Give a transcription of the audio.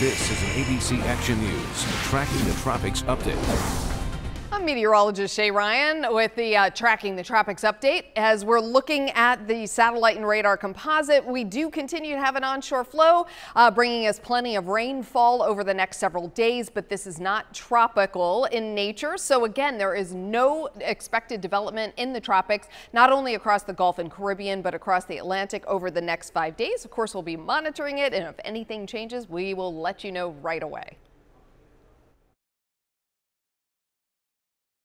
This is an ABC Action News Tracking the Tropics update. I'm meteorologist Shay Ryan with the uh, Tracking the Tropics update. As we're looking at the satellite and radar composite, we do continue to have an onshore flow, uh, bringing us plenty of rainfall over the next several days, but this is not tropical in nature. So again, there is no expected development in the tropics, not only across the Gulf and Caribbean, but across the Atlantic over the next five days. Of course, we'll be monitoring it, and if anything changes, we will let you know right away.